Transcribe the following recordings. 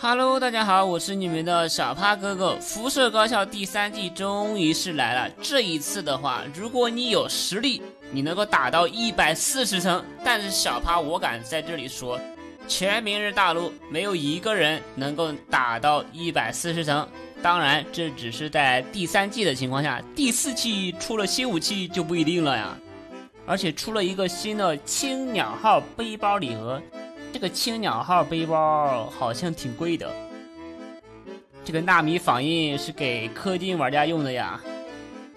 Hello，大家好，我是你们的小趴哥哥。辐射高校第三季终于是来了。这一次的话，如果你有实力，你能够打到一百四十层。但是小趴我敢在这里说，全明日大陆没有一个人能够打到一百四十层。当然，这只是在第三季的情况下，第四季出了新武器就不一定了呀。而且出了一个新的青鸟号背包礼盒。这个青鸟号背包好像挺贵的。这个纳米仿印是给氪金玩家用的呀。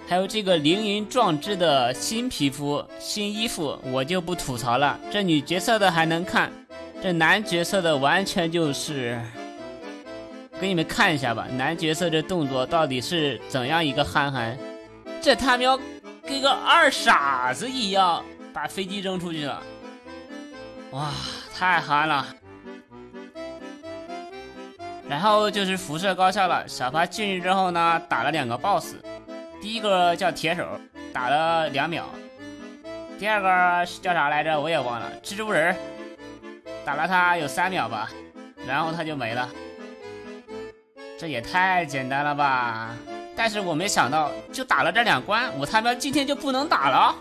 还有这个凌云壮志的新皮肤、新衣服，我就不吐槽了。这女角色的还能看，这男角色的完全就是……给你们看一下吧，男角色这动作到底是怎样一个憨憨？这他喵跟个二傻子一样，把飞机扔出去了。哇！太憨了，然后就是辐射高校了。小爬进去之后呢，打了两个 BOSS，第一个叫铁手，打了两秒；第二个是叫啥来着，我也忘了。蜘蛛人，打了他有三秒吧，然后他就没了。这也太简单了吧！但是我没想到，就打了这两关，我他妈今天就不能打了？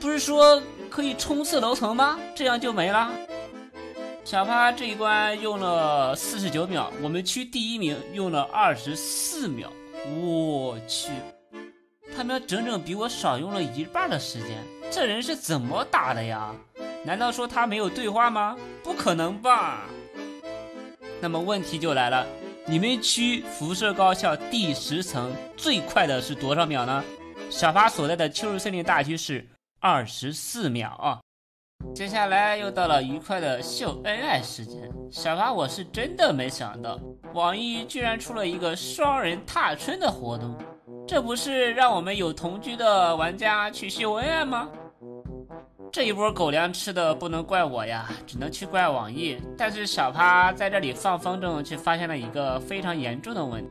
不是说？可以冲刺楼层吗？这样就没了。小趴这一关用了四十九秒，我们区第一名用了二十四秒。我去，他们整整比我少用了一半的时间。这人是怎么打的呀？难道说他没有对话吗？不可能吧。那么问题就来了，你们区辐射高校第十层最快的是多少秒呢？小趴所在的秋日森林大区是。二十四秒啊！接下来又到了愉快的秀恩爱时间。小爬，我是真的没想到，网易居然出了一个双人踏春的活动，这不是让我们有同居的玩家去秀恩爱吗？这一波狗粮吃的不能怪我呀，只能去怪网易。但是小趴在这里放风筝，却发现了一个非常严重的问题。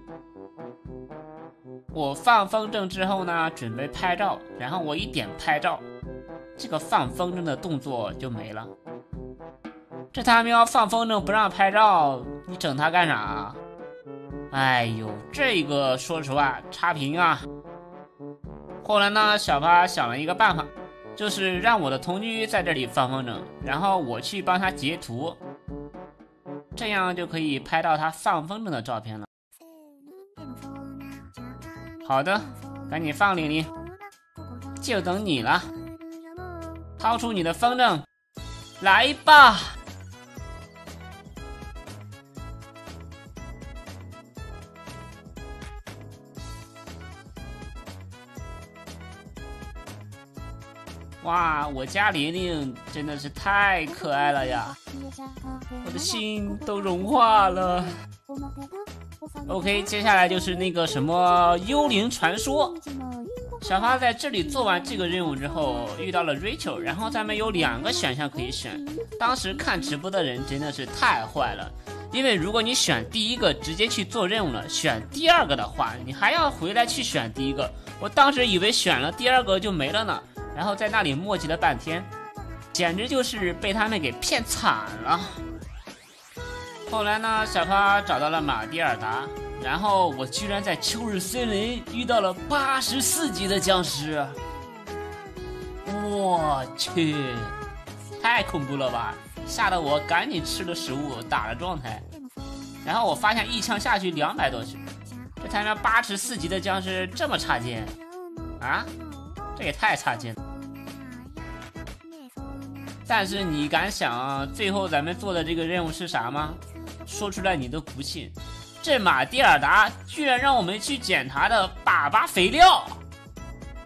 我放风筝之后呢，准备拍照，然后我一点拍照。这个放风筝的动作就没了。这他喵放风筝不让拍照，你整它干啥？哎呦，这个说实话差评啊。后来呢，小八想了一个办法，就是让我的同居在这里放风筝，然后我去帮他截图，这样就可以拍到他放风筝的照片了。好的，赶紧放，玲玲，就等你了。掏出你的风筝，来吧！哇，我家玲玲真的是太可爱了呀，我的心都融化了。OK，接下来就是那个什么幽灵传说。小花在这里做完这个任务之后，遇到了 Rachel，然后咱们有两个选项可以选。当时看直播的人真的是太坏了，因为如果你选第一个直接去做任务了，选第二个的话，你还要回来去选第一个。我当时以为选了第二个就没了呢，然后在那里磨叽了半天，简直就是被他们给骗惨了。后来呢，小花找到了马蒂尔达。然后我居然在秋日森林遇到了八十四级的僵尸，我去，太恐怖了吧！吓得我赶紧吃了食物打了状态，然后我发现一枪下去两百多血，这他妈八十四级的僵尸这么差劲啊？这也太差劲了！但是你敢想最后咱们做的这个任务是啥吗？说出来你都不信。这马蒂尔达居然让我们去捡他的粑粑肥料，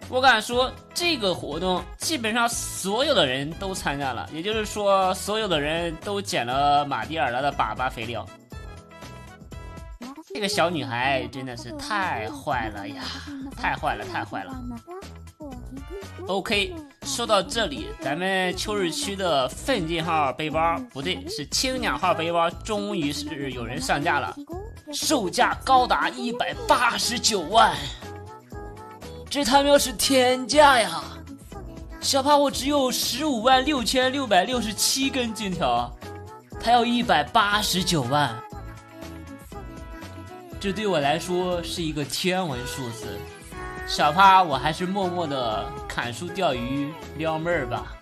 我敢说这个活动基本上所有的人都参加了，也就是说所有的人都捡了马蒂尔达的粑粑肥料。这个小女孩真的是太坏了呀，太坏了，太坏了。OK，说到这里，咱们秋日区的奋进号背包不对，是青鸟号背包，终于是有人上架了。售价高达一百八十九万，这他喵是天价呀！小怕我只有十五万六千六百六十七根金条，他要一百八十九万，这对我来说是一个天文数字。小趴，我还是默默的砍树、钓鱼、撩妹儿吧。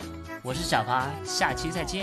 我是小趴，下期再见。